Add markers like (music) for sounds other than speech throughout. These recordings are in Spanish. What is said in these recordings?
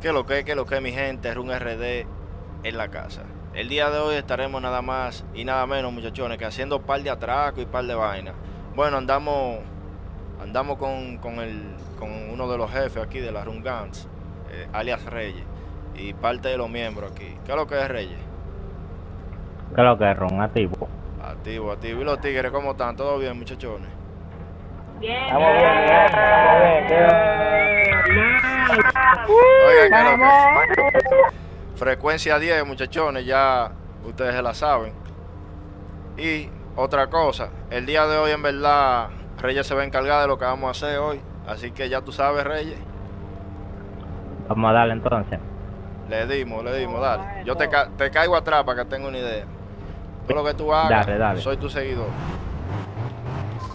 ¿Qué lo que, qué lo que, mi gente? Run RD en la casa. El día de hoy estaremos nada más y nada menos, muchachones, que haciendo par de atracos y par de vainas. Bueno, andamos andamos con, con, el, con uno de los jefes aquí de la Run Guns, eh, alias Reyes, y parte de los miembros aquí. ¿Qué es lo que es Reyes? ¿Qué es lo que es Ron? Activo. Activo, activo. ¿Y los tigres cómo están? ¿Todo bien, muchachones? Bien. Estamos bien, bien, estamos bien. Oigan, ¿qué es lo que- Frecuencia 10, muchachones, ya ustedes se la saben. Y otra cosa, el día de hoy en verdad Reyes se va a encargar de lo que vamos a hacer hoy. Así que ya tú sabes, Reyes. Vamos a darle entonces. Le dimos, le dimos, dale. Yo te, ca- te caigo atrás para que tenga una idea. Todo lo que tú hagas, Dale, dale. soy tu seguidor.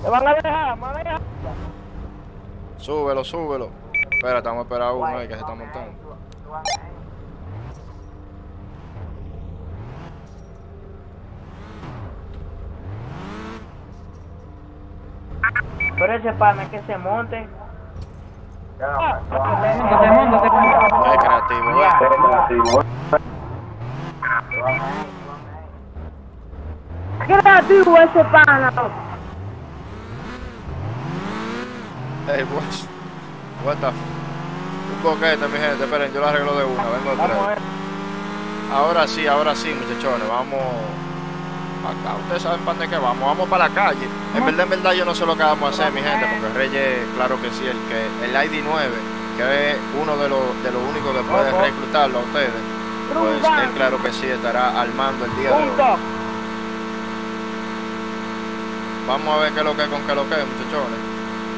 ¿Te van a dejar? ¿Me van a dejar? Súbelo, súbelo. Espera, estamos a esperar a uno ahí que se está montando. Pero ese pana que se monte. Es creativo, ¿ves? Creativo ese pana. Ey, pues. What the f- Un boquete, mi gente. Esperen, yo lo arreglo de una. Vengo de tres. Ahora sí, ahora sí, muchachones. Vamos. Acá, ustedes saben para dónde que vamos. Vamos para la calle. En verdad, en verdad, yo no sé lo que vamos a hacer, mi gente. Porque Reyes, claro que sí, el que el ID9, que es uno de los, de los únicos que puede reclutarlo a ustedes. Pues él, claro que sí, estará armando el día de hoy. Vamos a ver qué es lo que con qué es lo que es, muchachones.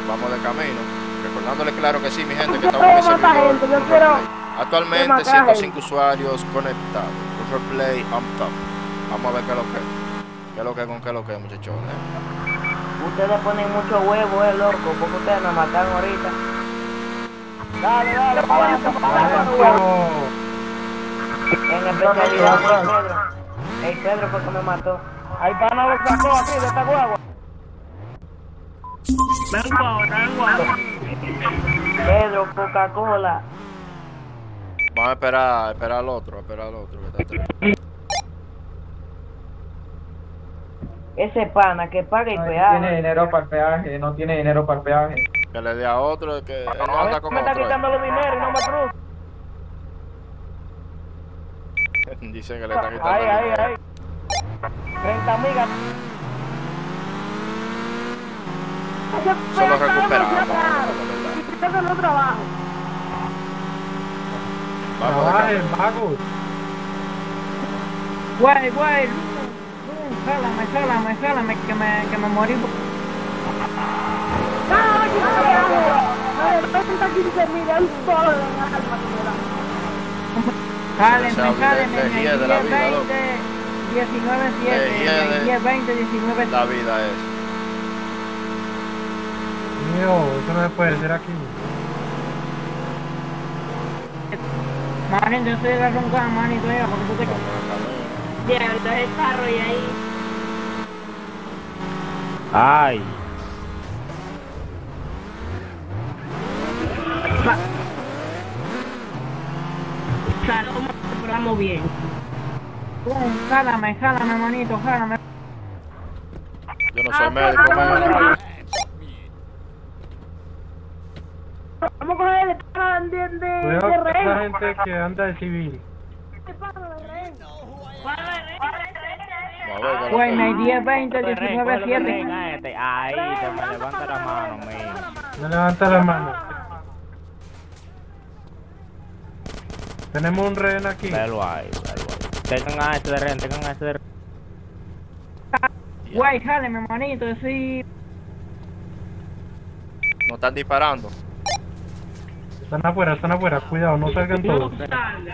Vamos de camino. Recordándole claro que sí, mi gente, que estamos en matar servidor. gente, yo quiero-. Actualmente matar 105 usuarios conectados. Control Play on top. Vamos a ver qué es lo que es. ¿Qué es lo que es con qué es lo que es, muchachones? Ustedes ponen mucho huevo, eh, loco, porque ustedes me mataron ahorita. Dale, dale, para adelante, para adelante. En especialidad fue Pedro. El Pedro fue que me mató. Hay pana lo sacó aquí de esta guagua. Vengo vengo. Pedro, Coca-Cola. Vamos a esperar, a esperar al otro, a esperar al otro que está atrás. Ese pana que paga el No tiene peaje. dinero para el peaje, no tiene dinero para el peaje. Que le dé a otro, que él no anda con me está otro. quitando los dinero y no me cruza. eh. (laughs) Dice que le está quitando Ahí, el ahí, dinero. ahí. 30 migas. Eso lo. Eso no trabajo. Vamos de Trabaje, camino. vago. Güey, güey. Jálame, jálame, jálame, que me, que me morí. Jálenme, le hiede la vida, loco. 19, Le 7, hiede 10, 20, 19, La vida es. Mío, eso no se puede hacer aquí. Soy de la ronca, manito, ya, porque tú te... Entonces el carro y ahí... Ay. Saludos, estamos bien. Jálame, jálame, manito, jálame. Yo no soy médico, man. Vamos a coger pan de, de, gente que anda de civil. Vamos a ver qué es lo Güey, que no hay es. 10, 20, 19, 7. Venga, este. Ahí, te me levanta la mano. No levanta la mano. Tenemos un rehén aquí. Velo ahí, velo ahí. Tengan a este de rehén, tengan a este de rehén. Güey, jálame, manito, sí. No están disparando. Están afuera, están afuera. Cuidado, no salgan todos.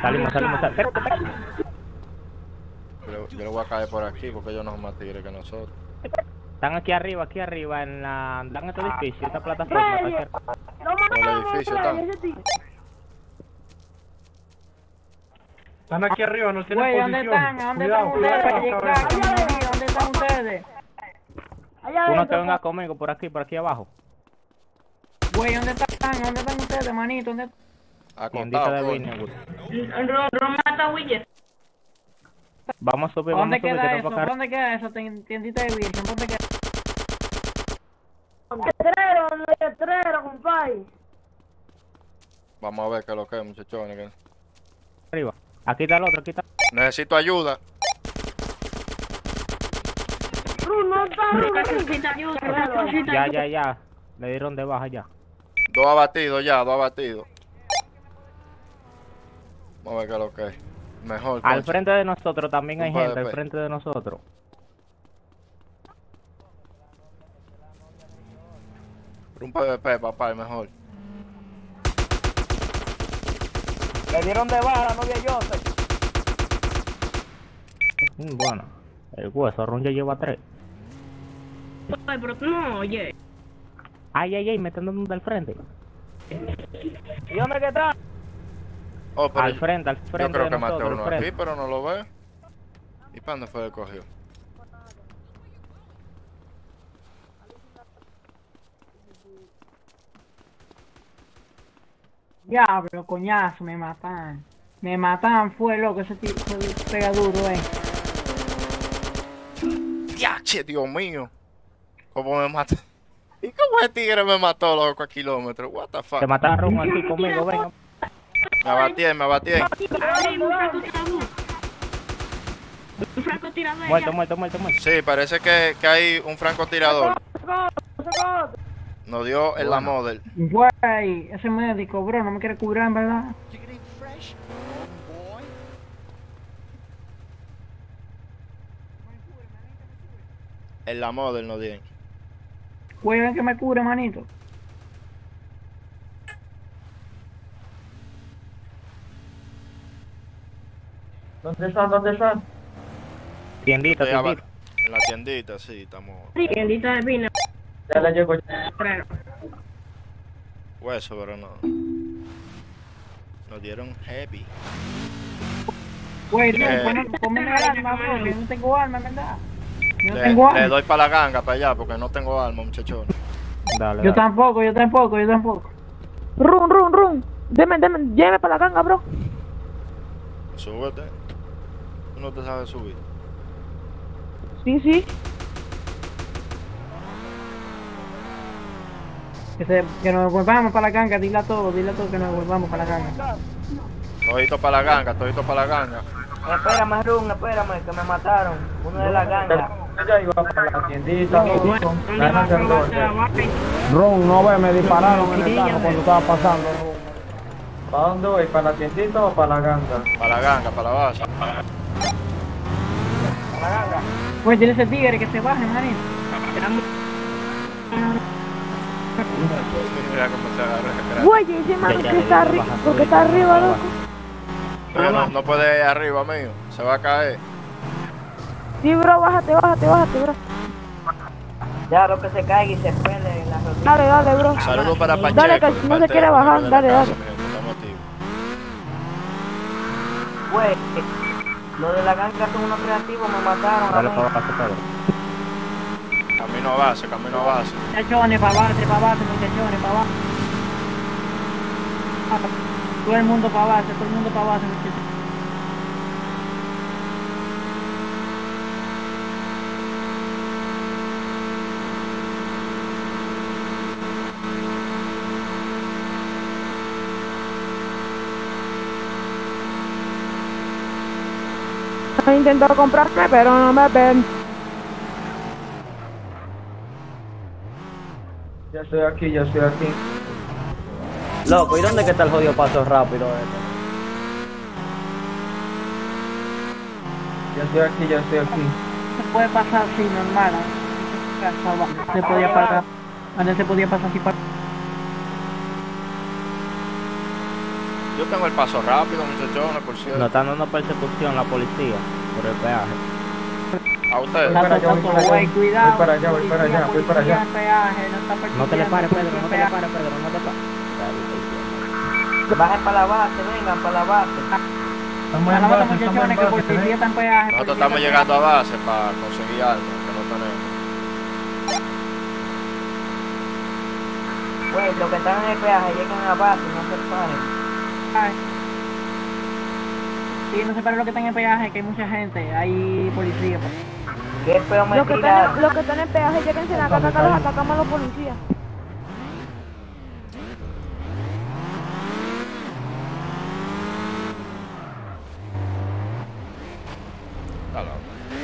Salimos, salimos, salimos. Yo, yo le voy a caer por aquí porque ellos no son más tigres que nosotros. Están aquí arriba, aquí arriba, en la... Dan este edificio, esta plataforma. arriba. En el edificio están. Están aquí arriba, no tienen ¿dónde posición. están? ¿Dónde Cuidado, están ustedes? cuidado, ¿Dónde están ustedes? Uno que venga conmigo por aquí, por aquí abajo. Güey, ¿dónde están? ¿Dónde están ustedes, manito? ¿Dónde... Tiendita de Acostado. Ron mata a Willis. Vamos a subir, vamos a ¿Dónde subir, que queda eso? ¿Dónde queda eso? Tien- Tiendita de Virgen, ¿dónde queda? Letrero, letrero, compadre. Vamos a ver qué es lo que es, muchachones. que- Arriba. Aquí está el otro, aquí está. Necesito ayuda. Ru, no está, Ru. Necesita ayuda, Ya, ya, ya. Le dieron de baja ya. Dos abatidos ya, dos abatidos. Vamos a ver qué es lo que es. Mejor. Al concha. frente de nosotros también hay gente, al frente de nosotros. Un PvP, papá, mejor. Le dieron de baja a la novia Joseph. Mm, Bueno, el hueso Ron ya lleva tres. Ay, pero no, oye. Ay, ay, ay, me están dando del frente. ¿Y dónde que está? Oh, pero Al yo- frente, al Yo frente creo de que maté uno al aquí, pero no lo veo. ¿Y para dónde fue que cogió? Diablo, coñazo, me matan. Me matan, fue loco, ese tipo pega duro, eh. ¡Diache, Dios mío! ¿Cómo me mató? ¿Y cómo ese tigre me mató, loco, a kilómetros? What the fuck? Te mataron aquí conmigo, venga. Me abatí, me abatí. Ay, un francotirador. Un francotirador. Muerto, muerto, muerto, muerto. Sí, parece que, que hay un francotirador. Nos dio en la model. Güey, ese médico, bro, no me quiere curar, en verdad. En la model nos dieron. Güey, ven que me cure, manito. ¿Dónde están? ¿Dónde están? Tiendita, tiendita. En la tiendita, sí, estamos. Tiendita de vino. Ya le llego. Hueso, pero no. Nos dieron heavy. Güey, tú, Eh. pon- ponme el arma, bro, yo no tengo arma, verdad. Yo Le, tengo le arma. doy para la ganga, para allá, porque no tengo arma, muchachos. Dale, Yo dale. tampoco, yo tampoco, yo tampoco. Run, run, run. Deme, deme, lléveme para la ganga, bro. Súbete. Tú no te sabes subir. Sí, sí. Que, se, que nos volvamos para la ganga, dile a todos, dile a todos que nos volvamos para la ganga. Todito para la ganga, todito para la ganga. Espérame, Run, espérame, que me mataron. Uno de la ganga. Ella iba para la tiendita, loco. ¿dónde va a Ganas en probarse la? Ron, no ve, me dispararon en el carro cuando estaba pasando. ¿Para dónde voy? ¿Para la tiendita o para la ganga? Para la ganga, para la base. Pues dile a ese tigre que se baje, manito. Mira cómo se agarra. Güey, ese man Ya, ya, que está arriba, porque está arriba, loco. Pero no, no puede ir arriba mío. Se va a caer. Sí, bro, bájate, bájate, bájate, bro. Ya, lo que se caiga y se pele en la rodilla. Dale, dale, bro. Saludos para Pacheco. Dale, que y no se quiere bajar, dale, dale. Güey, lo de la ganga son unos creativos, me mataron. Dale para abajo. Camino a base, camino a base. Muchachones, para base, para base, muchachones, para base. Todo el mundo para base, todo el mundo para base, muchachones. Han intentado comprarme, pero no me ven. Ya estoy aquí, ya estoy aquí. Loco, ¿y dónde que está el jodido paso rápido este? Ya estoy aquí, ya estoy aquí. Se puede pasar así, normal. ¿no? Se podía pasar. Antes se podía pasar así para. Yo tengo el paso rápido, muchachones, por cierto. Nos están dando persecución la policía por el peaje. A ustedes. Voy para allá, voy para allá. Voy para allá, voy para allá, voy para no está No te le pares, Pedro, no te le pares, Pedro, no te pares. Bajen para la base, vengan para la base. Estamos. Nosotros estamos llegando a base para conseguir algo que no tenemos. Güey, los que están en el peaje lleguen a la base, no se paren. Peaje. Sí, no se para lo que está en el peaje, que hay mucha gente, hay policía. pues. ¿Qué feo me Los que, están, los que están en peaje, lléguense la que los atacamos a los policías.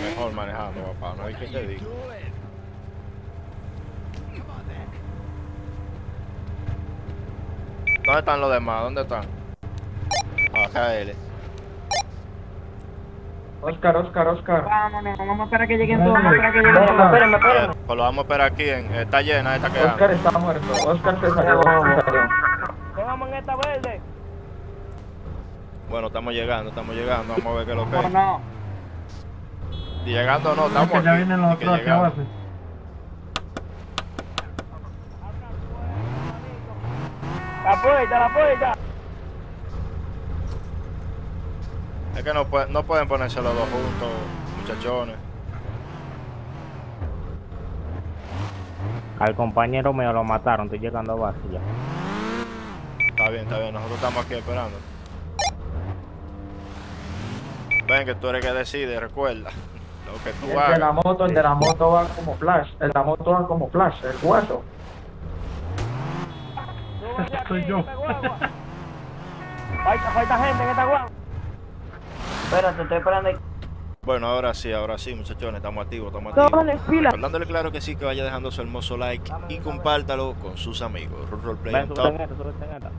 Mejor manejando, papá, no hay que te diga. ¿Dónde están los demás? ¿Dónde están? Acá él. Oscar, Oscar, Oscar. Vámonos, vamos a esperar que lleguen todos, vamos a esperar que lleguen todos. espérame, espérame. Pues lo vamos a esperar aquí. En, está llena, está quedando. Oscar está muerto. Oscar se salió. Vamos en esta verde. Bueno, estamos llegando, estamos llegando. Vamos a ver qué es lo que No, es. no. Llegando no, Es estamos que ya aquí. vienen los y que otros hacia llegamos. base. La puerta, la puerta. Es que no, no pueden ponerse los dos juntos, muchachones. Al compañero mío lo mataron, estoy llegando a base ya. Está bien, está bien. Nosotros estamos aquí esperando. Ven que tú eres que decide, recuerda. (laughs) Lo que tú El de la moto, el de la moto va como flash. El de la moto va como flash, el hueso. (laughs) Soy yo. (laughs) Falta, falta gente en esta guagua. Espérate, estoy esperando ahí. Bueno, ahora sí, ahora sí, muchachones, estamos activos, estamos activos. Recordándole claro que sí, que vaya dejando su hermoso like y compártalo con sus amigos. Roll Roleplay Ven, on súbete top. en esta, súbete en esta.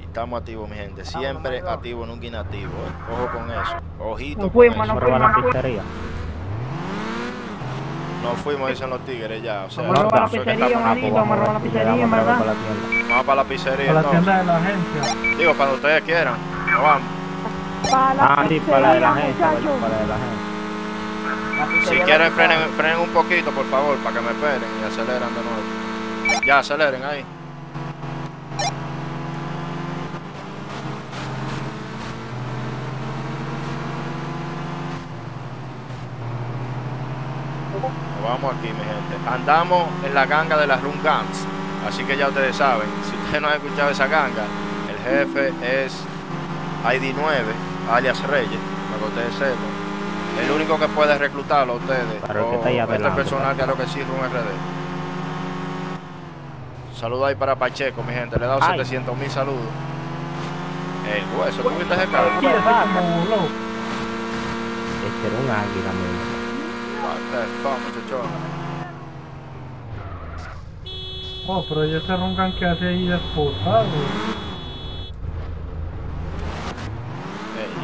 Y estamos activos, mi gente. Siempre activo, nunca inactivo. ¿eh? Ojo con eso. Ojito No con fuimos, eso. no Vamos a robar la fuimos. pizzería. No fuimos, dicen los tigres ya. O sea, Vamos a robar la pizzería, manito, vamos a robar la pizzería, verdad. para la tienda. Vamos para la pizzería A la tienda de la agencia. Digo, cuando ustedes quieran. No vamos. Para la Ah, sí, para la de la muchachos. para la de la. La Si quieren, frenen, frenen un poquito, por favor, para que me esperen y aceleran de nuevo. Ya, aceleren ahí. Vamos aquí, mi gente. Andamos en la ganga de las Room Guns. Así que ya ustedes saben, si ustedes no han escuchado esa ganga, el jefe es ID9, alias Reyes, para que ustedes sepan. El único que puede reclutarlo a ustedes. Que o este personal, claro que sí, Room RD. Saludos ahí para Pacheco, mi gente. Le he dado Ay. 700 mil saludos. El hueso, ¿tú viste ese carro? Este era un águila, mío. What the fuck, muchachos. Oh, pero ya se roncan que hace ahí esposado.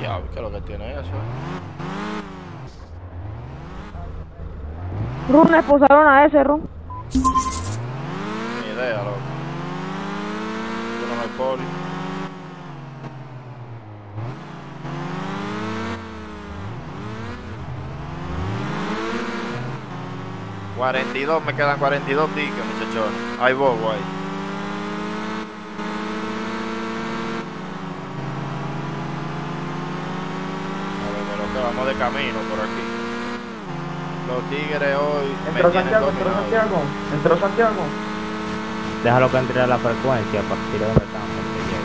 Ya, ¿qué es lo que tiene eso? Run, expulsaron a ese, Run. Ni idea, loco. Yo no soy poli. ...42, me quedan 42 tickets, muchachones. Hay bobo ahí. A ver, de lo que vamos de camino por aquí. Los tigres hoy Entró Santiago, entró. Santiago. Entró Santiago. Déjalo que entre a la frecuencia a partir de donde estamos. que.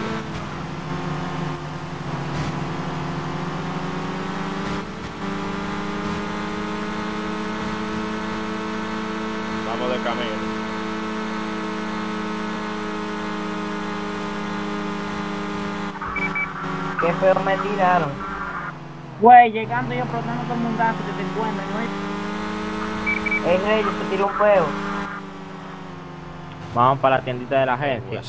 Vamos de camino. Qué feo me tiraron. Güey, llegando y explotando todo el mundazo que te encuentran, ¿no? El rey se tiró un feo. Vamos para la tiendita de la agencia.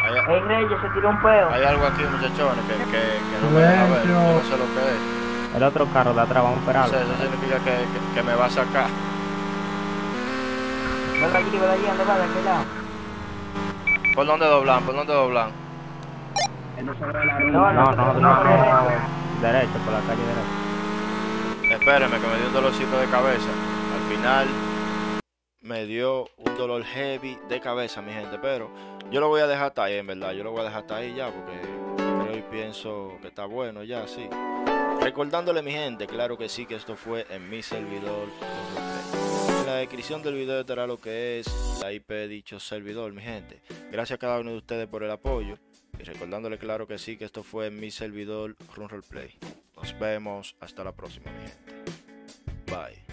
Hay, El rey se tiró un feo. hay algo aquí, muchachones, que, que, que no me deja ver. Yo no sé lo que es. El otro carro de atrás, vamos a O esperarlo. sea, eso significa que, que, que me va a sacar. Ven allí, ven allí, ¿dónde va? ¿De qué lado? ¿Por dónde doblan? ¿Por dónde doblan? No, No, no, no, no, no, derecho. Derecho, por la calle derecha. Espérenme, que me dio un dolorcito de cabeza. Al final me dio un dolor heavy de cabeza, mi gente. Pero yo lo voy a dejar hasta ahí, en verdad. Yo lo voy a dejar hasta ahí ya, porque creo y pienso que está bueno ya, sí. Recordándole, mi gente, claro que sí, que esto fue en mi servidor. En la descripción del video estará lo que es la IP de dicho servidor, mi gente. Gracias a cada uno de ustedes por el apoyo. Y recordándole claro que sí, que esto fue mi servidor Run Roleplay. Nos vemos hasta la próxima, mi gente. Bye.